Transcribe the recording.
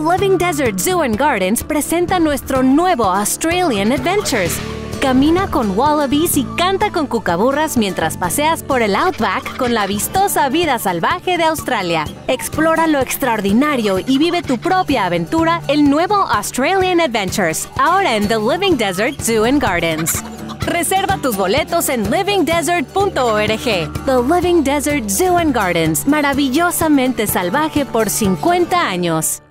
The Living Desert Zoo and Gardens presenta nuestro nuevo Australian Adventures. Camina con wallabies y canta con cucaburras mientras paseas por el Outback con la vistosa vida salvaje de Australia. Explora lo extraordinario y vive tu propia aventura el nuevo Australian Adventures, ahora en The Living Desert Zoo and Gardens. Reserva tus boletos en livingdesert.org. The Living Desert Zoo and Gardens, maravillosamente salvaje por 50 años.